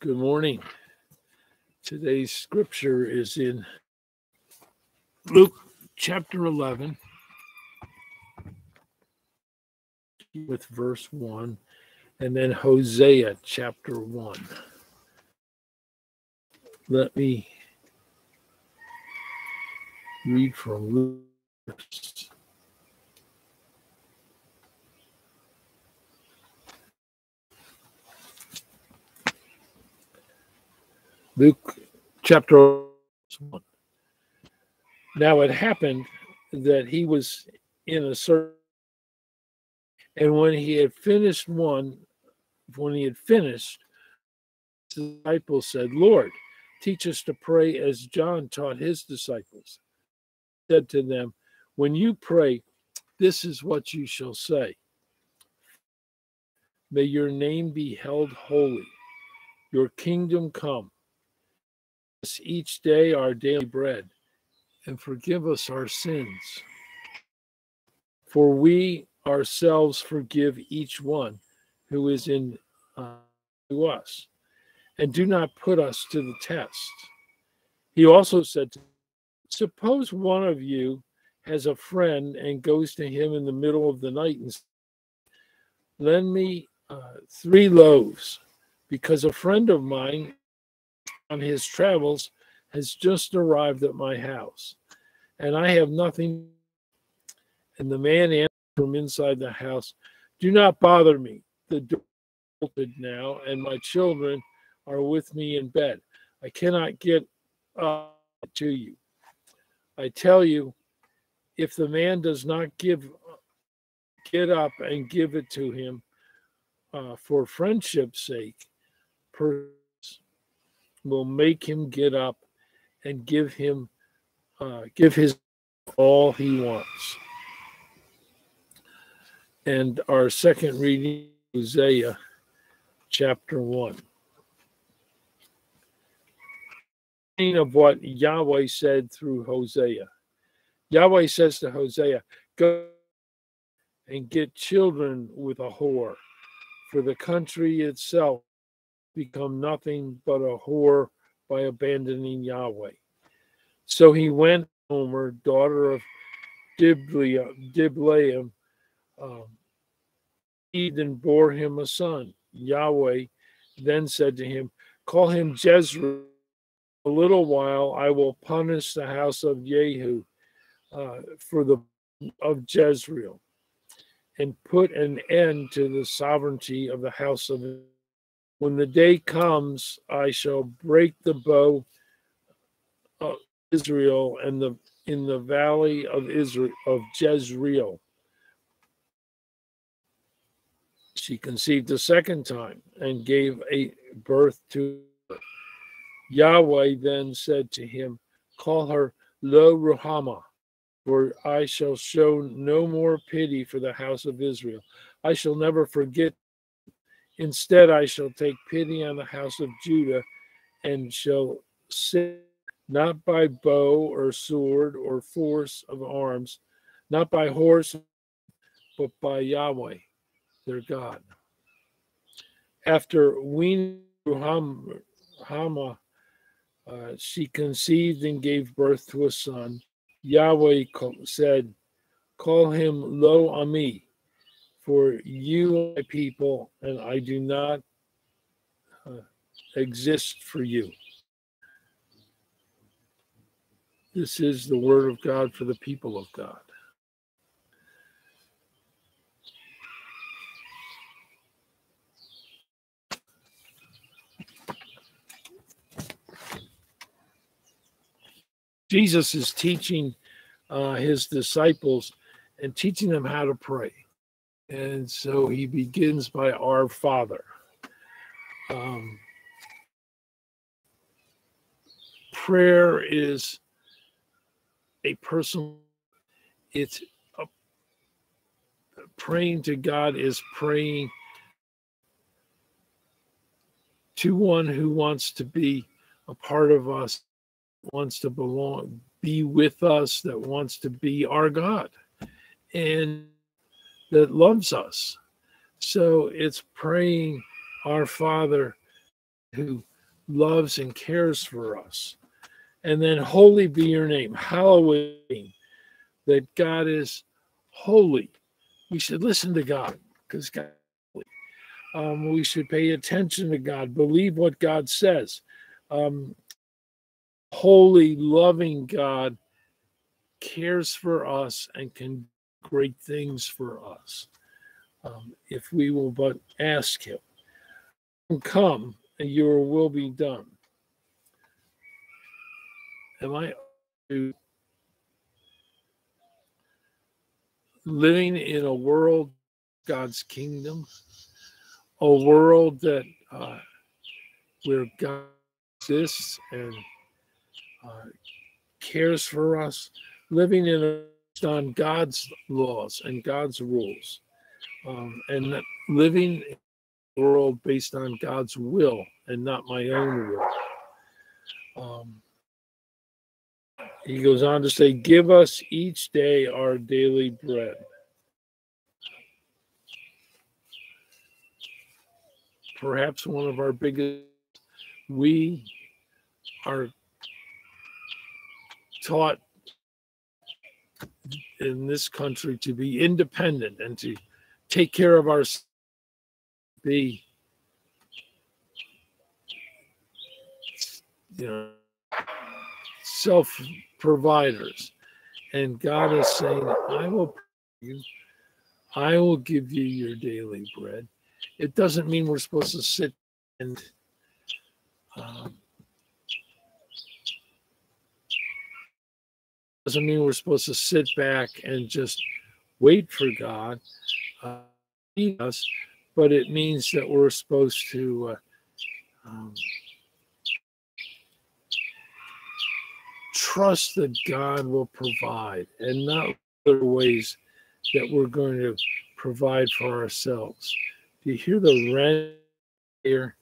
Good morning. Today's scripture is in Luke chapter 11 with verse 1 and then Hosea chapter 1. Let me read from Luke. Luke chapter 1. Now it happened that he was in a certain, and when he had finished one, when he had finished, the disciples said, Lord, teach us to pray as John taught his disciples. He said to them, When you pray, this is what you shall say. May your name be held holy, your kingdom come us each day our daily bread, and forgive us our sins. For we ourselves forgive each one who is in uh, to us, and do not put us to the test. He also said, Suppose one of you has a friend and goes to him in the middle of the night and says, Lend me uh, three loaves, because a friend of mine on his travels has just arrived at my house, and I have nothing. And the man answered from inside the house, Do not bother me. The door is open now, and my children are with me in bed. I cannot get up to you. I tell you, if the man does not give get up and give it to him uh, for friendship's sake, per will make him get up and give him uh, give his all he wants. And our second reading, Hosea chapter one. Of what Yahweh said through Hosea. Yahweh says to Hosea, Go and get children with a whore, for the country itself become nothing but a whore by abandoning Yahweh. So he went, Gomer, daughter of Diblaim, um, Eden bore him a son. Yahweh then said to him, Call him Jezreel. A little while I will punish the house of Jehu uh, for the of Jezreel, and put an end to the sovereignty of the house of when the day comes, I shall break the bow of Israel and the in the valley of Israel of Jezreel. She conceived a second time and gave a birth to. Yahweh then said to him, Call her Lo Ruhamah, for I shall show no more pity for the house of Israel. I shall never forget Instead, I shall take pity on the house of Judah and shall sit not by bow or sword or force of arms, not by horse, but by Yahweh, their God. After weaning Hama, uh, she conceived and gave birth to a son. Yahweh said, Call him Lo Ami, for you, my people, and I do not uh, exist for you. This is the word of God for the people of God. Jesus is teaching uh, his disciples and teaching them how to pray. And so he begins by Our Father. Um, prayer is a personal, it's a, praying to God is praying to one who wants to be a part of us, wants to belong, be with us, that wants to be our God. And that loves us. So it's praying our Father who loves and cares for us. And then, holy be your name, hallowed that God is holy. We should listen to God because God um, we should pay attention to God, believe what God says. Um, holy, loving God cares for us and can great things for us um, if we will but ask Him. Come, and your will be done. Am I living in a world, God's kingdom? a world that uh, where God exists and uh, cares for us, living in a, on God's laws and God's rules, um, and living in a world based on God's will and not my own will. Um, he goes on to say, Give us each day our daily bread. perhaps one of our biggest. We are taught in this country to be independent and to take care of our be you know self providers and god is saying i will you. I will give you your daily bread. It doesn't mean we're supposed to sit and um, doesn't mean we're supposed to sit back and just wait for God uh, feed us, but it means that we're supposed to uh, um, trust that God will provide and not other ways that we're going to provide for ourselves. Do you hear the wren here?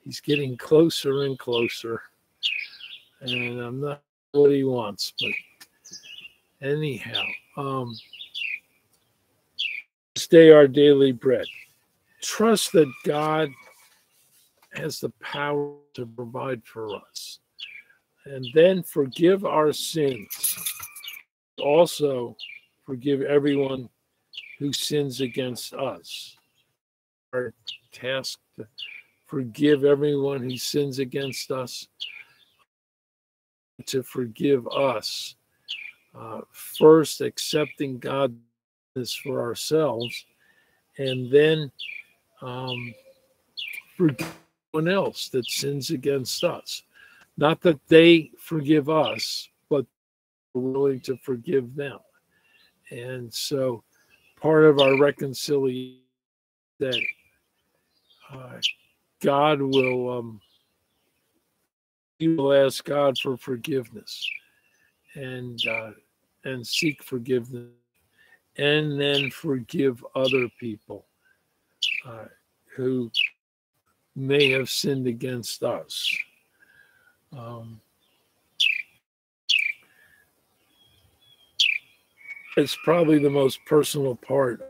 He's getting closer and closer. And I'm not what he wants, but anyhow, um, stay our daily bread. Trust that God has the power to provide for us. And then forgive our sins. Also, forgive everyone who sins against us our task to forgive everyone who sins against us, to forgive us. Uh, first, accepting God for ourselves, and then um, forgive anyone else that sins against us. Not that they forgive us, but we're willing to forgive them. And so part of our reconciliation that uh, God will um, you will ask God for forgiveness and uh, and seek forgiveness and then forgive other people uh, who may have sinned against us. Um, it's probably the most personal part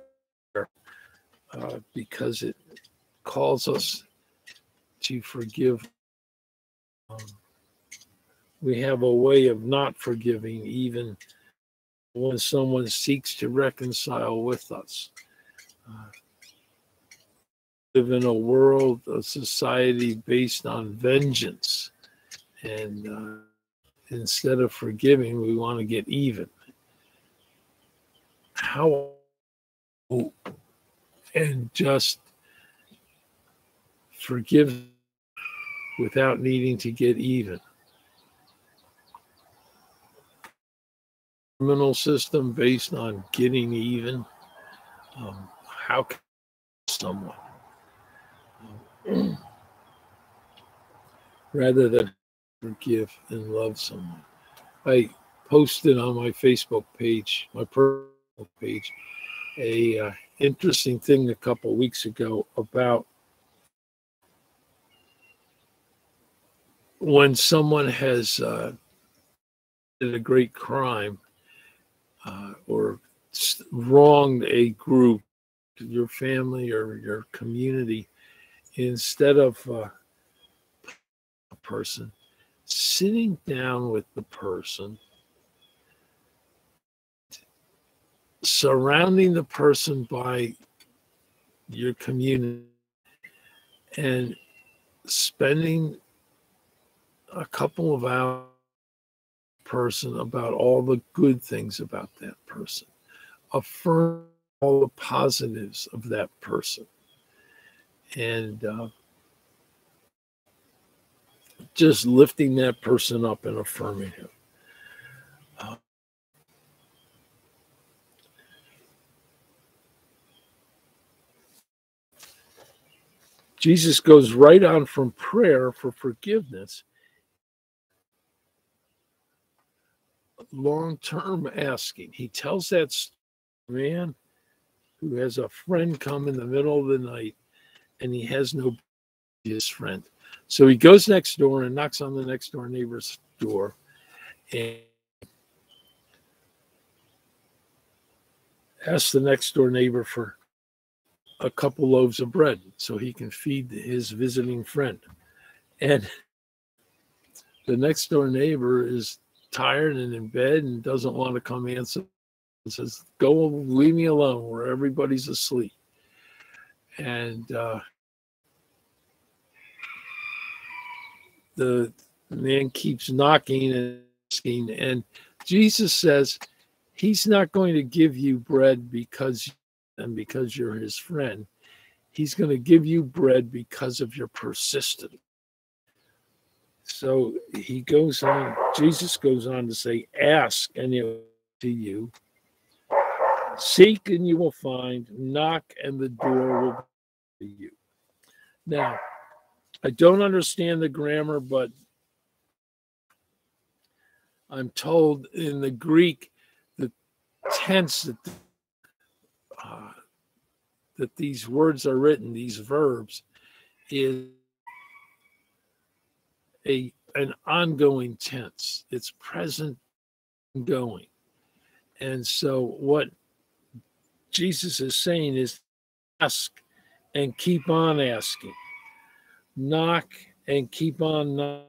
uh, because it calls us to forgive. Um, we have a way of not forgiving even when someone seeks to reconcile with us. Uh, live in a world, a society based on vengeance. And uh, instead of forgiving, we want to get even. How and just forgive without needing to get even. Criminal system based on getting even. Um, how can someone um, rather than forgive and love someone? I posted on my Facebook page, my personal page, a uh, interesting thing a couple weeks ago about when someone has uh, did a great crime uh, or wronged a group, your family or your community, instead of uh, person, sitting down with the person, surrounding the person by your community, and spending a couple of hours person about all the good things about that person affirm all the positives of that person and uh, just lifting that person up and affirming him uh, Jesus goes right on from prayer for forgiveness. Long term asking. He tells that man who has a friend come in the middle of the night and he has no his friend. So he goes next door and knocks on the next door neighbor's door and asks the next door neighbor for a couple loaves of bread so he can feed his visiting friend. And the next door neighbor is tired and in bed and doesn't want to come answer says, Go leave me alone where everybody's asleep. And uh, the man keeps knocking and asking, and Jesus says, He's not going to give you bread because and because you're his friend, he's going to give you bread because of your persistence. So he goes on, Jesus goes on to say, Ask and it will to you. Seek and you will find. Knock and the door will be to you. Now, I don't understand the grammar, but I'm told in the Greek, the tense that uh, that these words are written, these verbs, is a an ongoing tense. It's present going. And so what Jesus is saying is ask and keep on asking. Knock and keep on knocking.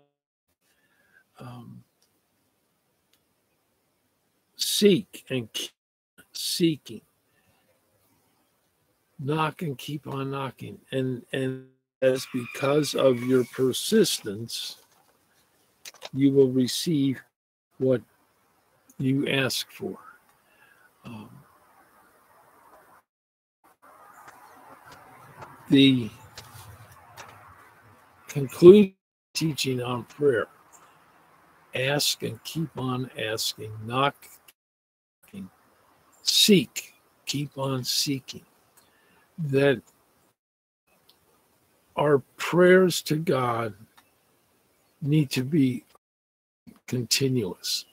Um, seek and keep seeking knock and keep on knocking and and as because of your persistence you will receive what you ask for. Um, the conclude teaching on prayer. Ask and keep on asking knock seek keep on seeking. That our prayers to God need to be continuous.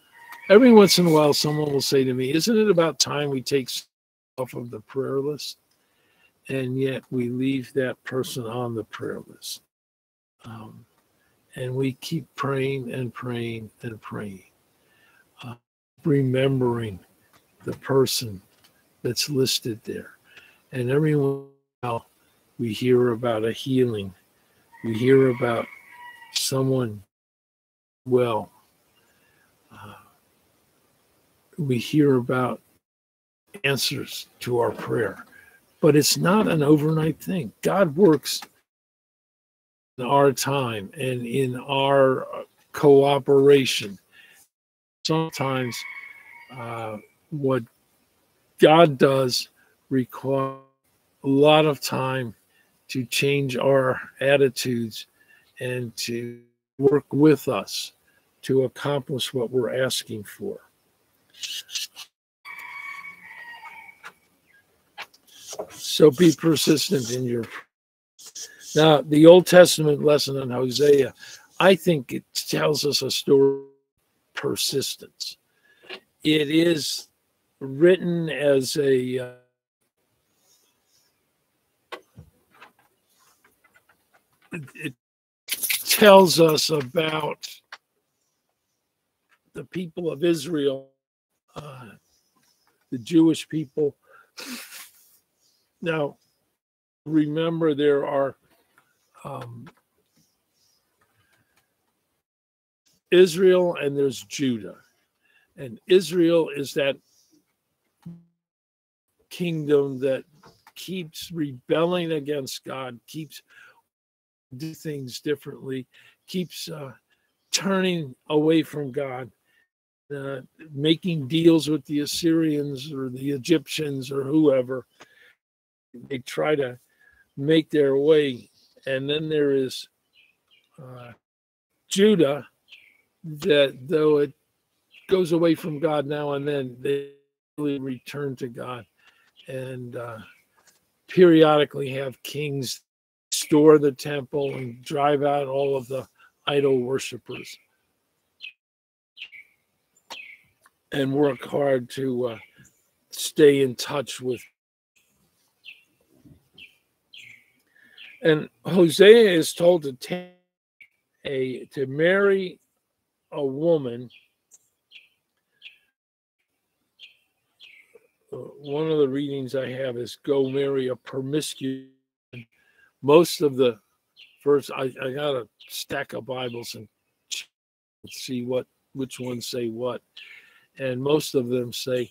Every once in a while, someone will say to me, Isn't it about time we take off of the prayer list? And yet we leave that person on the prayer list. Um, and we keep praying and praying and praying, uh, remembering the person that's listed there. And every while we hear about a healing. We hear about someone well. Uh, we hear about answers to our prayer. But it's not an overnight thing. God works in our time and in our cooperation. Sometimes uh, what God does requires a lot of time to change our attitudes and to work with us to accomplish what we're asking for. So be persistent in your. Now, the Old Testament lesson on Hosea, I think it tells us a story persistence. It is written as a uh, it tells us about the people of Israel, uh, the Jewish people. Now, remember, there are um, Israel and there's Judah. And Israel is that kingdom that keeps rebelling against God, keeps do things differently, keeps uh, turning away from God, uh, making deals with the Assyrians or the Egyptians or whoever. They try to make their way. And then there is uh, Judah, that though it goes away from God now and then, they really return to God and uh, periodically have kings store the temple and drive out all of the idol worshippers and work hard to uh, stay in touch with. And Hosea is told to take a to marry a woman. Uh, one of the readings I have is go marry a promiscuous. Most of the first, I, I got a stack of Bibles and see what which ones say what, and most of them say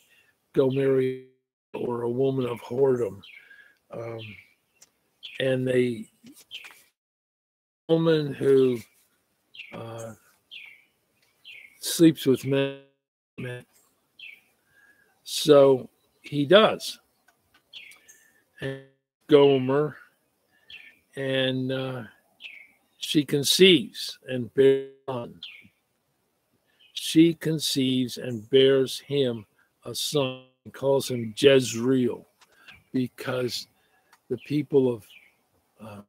go marry or a woman of whoredom, um, and they woman who uh, sleeps with men. So he does. And Gomer, and uh, she conceives and bears. She conceives and bears him a son, and calls him Jezreel, because the people of uh,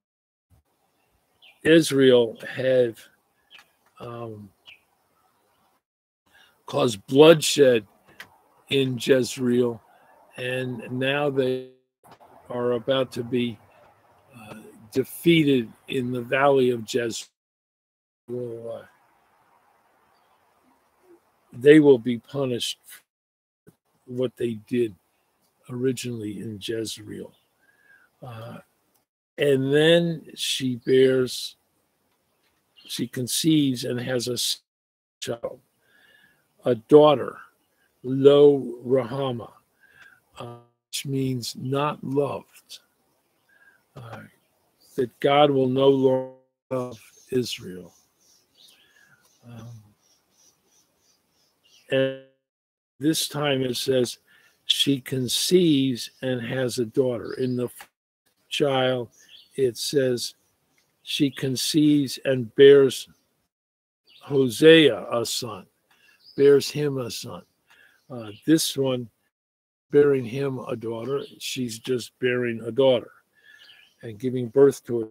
Israel have um, caused bloodshed in Jezreel, and now they are about to be uh, defeated in the valley of Jezreel. Uh, they will be punished for what they did originally in Jezreel. Uh, and then she bears, she conceives and has a child a daughter, Lo Rahama, uh, which means not loved. Uh, that God will no longer love Israel. Um, and this time it says she conceives and has a daughter. In the child, it says she conceives and bears Hosea a son bears him a son. Uh, this one bearing him a daughter, she's just bearing a daughter and giving birth to it.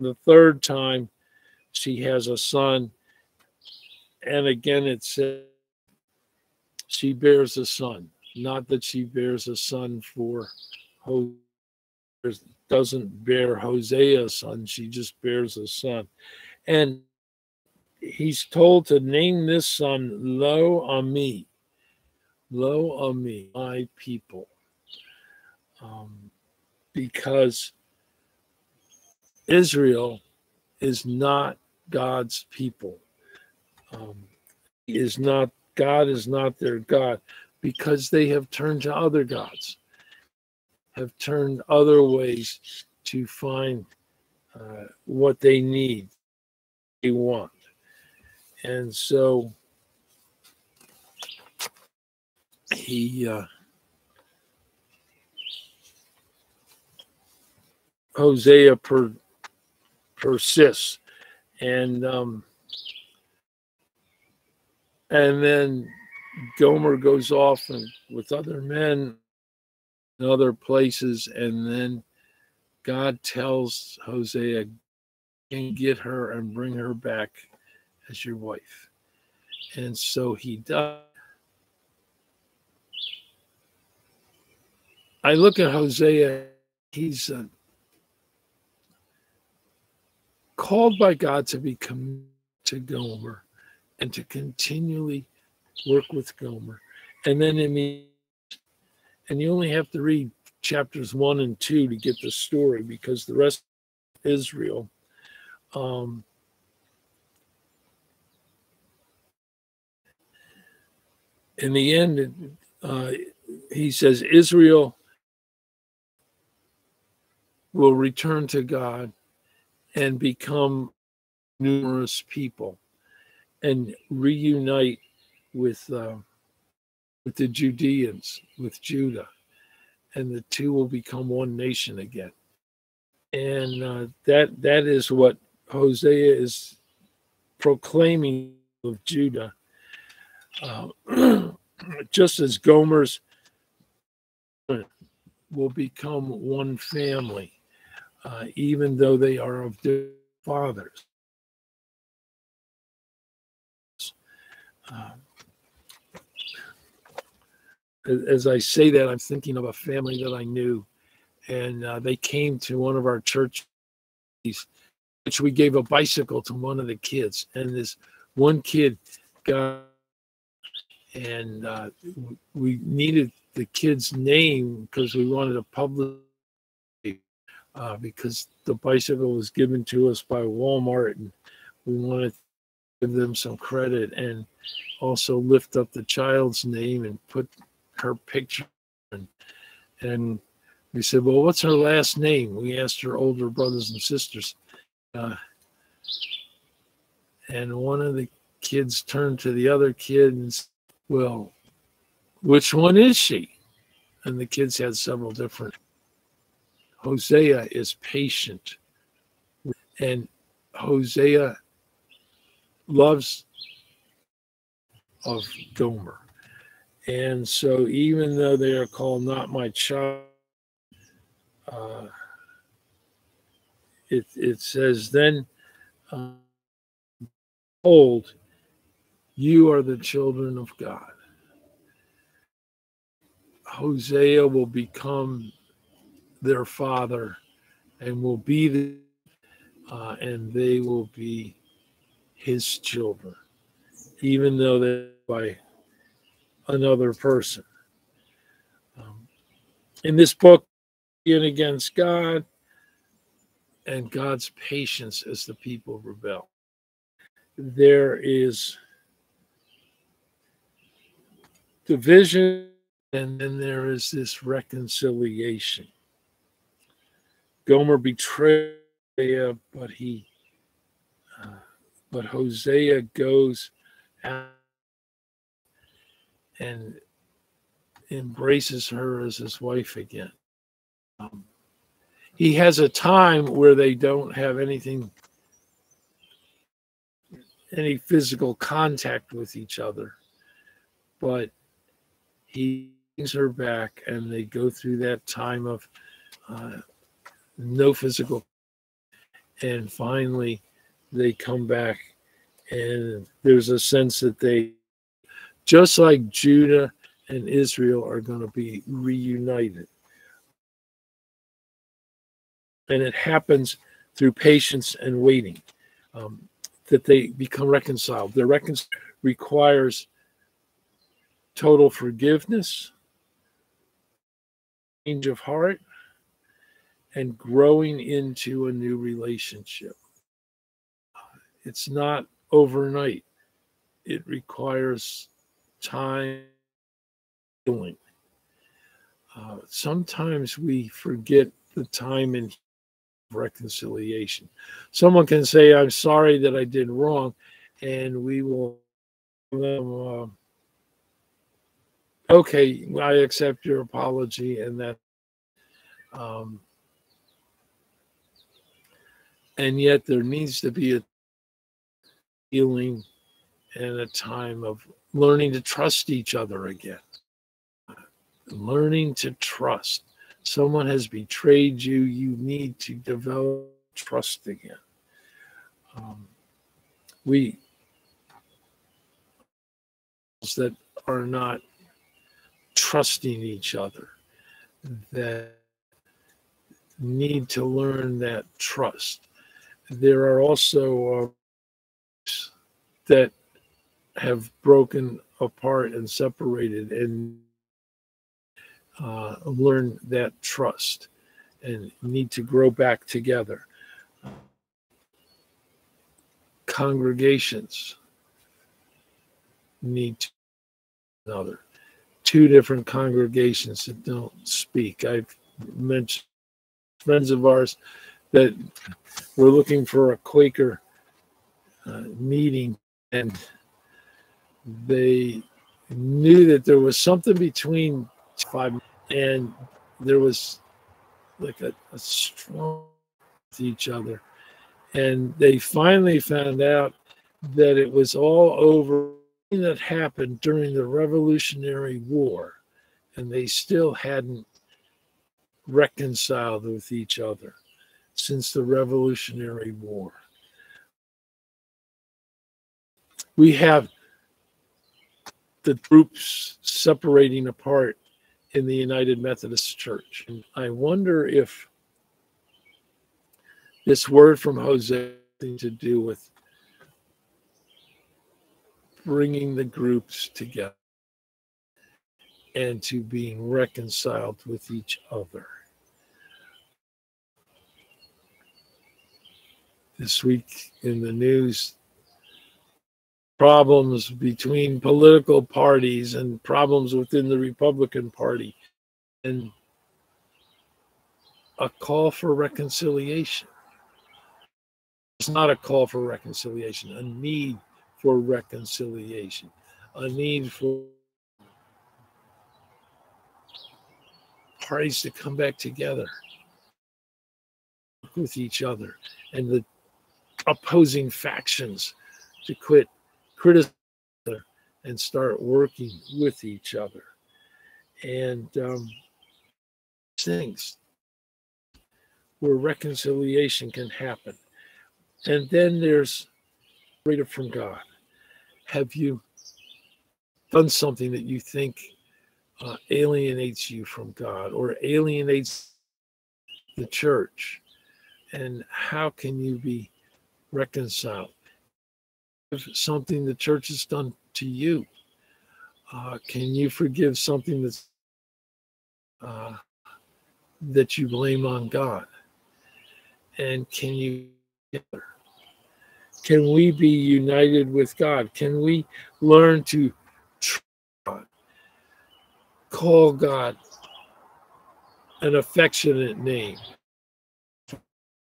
The third time, she has a son, and again it says she bears a son. Not that she bears a son for Hosea, doesn't bear Hosea a son, she just bears a son. And he's told to name this son Lo Ami, Lo Ami, my people, um, because Israel is not God's people. Um, is not God is not their God because they have turned to other gods, have turned other ways to find uh, what they need, they want. And so he uh, Hosea per, persists, and um, and then Gomer goes off and with other men in other places, and then God tells Hosea, "Can get her and bring her back as your wife. And so he does. I look at Hosea, he's uh, called by God to be committed to Gomer and to continually work with Gomer. And then in the and you only have to read chapters one and two to get the story because the rest of Israel um, in the end, uh, he says Israel will return to God and become numerous people and reunite with uh, with the Judeans, with Judah, and the two will become one nation again. And uh, that that is what Hosea is proclaiming of Judah. Uh, just as Gomer's will become one family, uh, even though they are of different fathers. Um, as I say that, I'm thinking of a family that I knew, and uh, they came to one of our churches, which we gave a bicycle to one of the kids, and this one kid got, and uh, we needed the kid's name because we wanted to publish uh, because the bicycle was given to us by Walmart, and we wanted give them some credit and also lift up the child's name and put her picture. And, and we said, Well, what's her last name? We asked her older brothers and sisters. Uh, and one of the kids turned to the other kid and said, Well, which one is she? And the kids had several different. Hosea is patient. And Hosea loves of Gomer. And so, even though they are called not my child, uh, it, it says, then, uh, old, you are the children of God. Hosea will become their father and will be the, uh, and they will be his children, even though they're by another person. Um, in this book, in against God and God's patience as the people rebel. There is division, and then there is this reconciliation. Gomer betrayed, but he, but Hosea goes and embraces her as his wife again. Um, he has a time where they don't have anything, any physical contact with each other, but he brings her back and they go through that time of uh, no physical. And finally, they come back, and there's a sense that they just like Judah and Israel are going to be reunited. And it happens through patience and waiting um, that they become reconciled. Their reconciliation requires total forgiveness, change of heart, and growing into a new relationship. It's not overnight, it requires time healing. Uh, sometimes we forget the time in reconciliation. Someone can say, I'm sorry that I did wrong, and we will them, uh, okay, I accept your apology, and that. Um, and yet, there needs to be a healing and a time of learning to trust each other again. Learning to trust. Someone has betrayed you, you need to develop trust again. Um, we that are not trusting each other that need to learn that trust. There are also uh, that have broken apart and separated and uh, learn that trust and need to grow back together. Congregations need to another. Two different congregations that don't speak. I've mentioned friends of ours that were looking for a Quaker uh, meeting, and they knew that there was something between five and there was like a, a strong to each other. And they finally found out that it was all over that happened during the Revolutionary War, and they still hadn't reconciled with each other since the Revolutionary War. We have the groups separating apart in the United Methodist Church. And I wonder if this word from Hosea to do with bringing the groups together and to being reconciled with each other. This week in the news, problems between political parties and problems within the Republican Party, and a call for reconciliation. It's not a call for reconciliation, a need for reconciliation, a need for parties to come back together with each other and the opposing factions to quit criticize and start working with each other. And um, things where reconciliation can happen. And then there's freedom from God. Have you done something that you think uh, alienates you from God or alienates the church? And how can you be reconciled? Something the church has done to you? Uh, can you forgive something that's uh, that you blame on God? And can you can we be united with God? Can we learn to call God an affectionate name?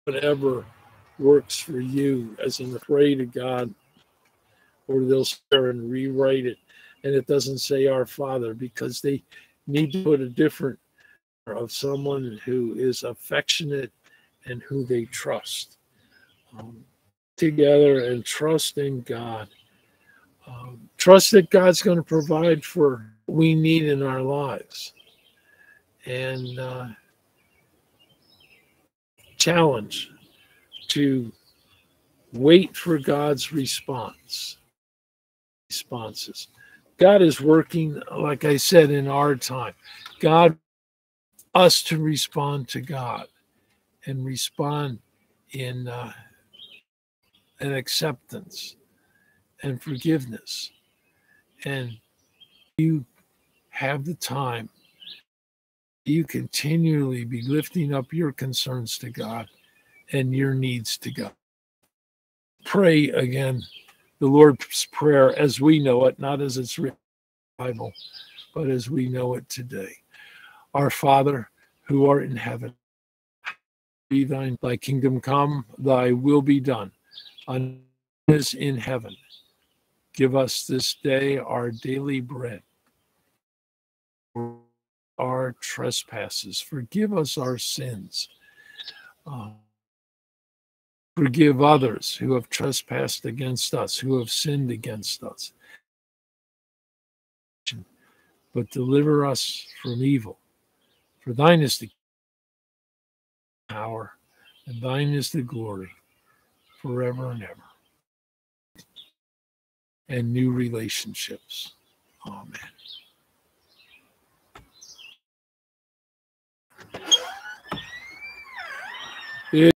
Whatever works for you as an afraid of God or they'll start and rewrite it. And it doesn't say our father because they need to put a different of someone who is affectionate and who they trust um, together and trust in god. Um, trust that god's going to provide for what we need in our lives. And uh, challenge to wait for god's response responses. God is working, like I said, in our time. God, us to respond to God and respond in uh, an acceptance and forgiveness. And you have the time, you continually be lifting up your concerns to God and your needs to God. Pray again the Lord's Prayer as we know it, not as it's written in the Bible, but as we know it today. Our Father, who art in heaven, be thine, thy kingdom come, thy will be done, on as in heaven. Give us this day our daily bread. Our trespasses, forgive us our sins. Forgive others who have trespassed against us, who have sinned against us. But deliver us from evil. For thine is the power, and thine is the glory forever and ever. And new relationships. Amen.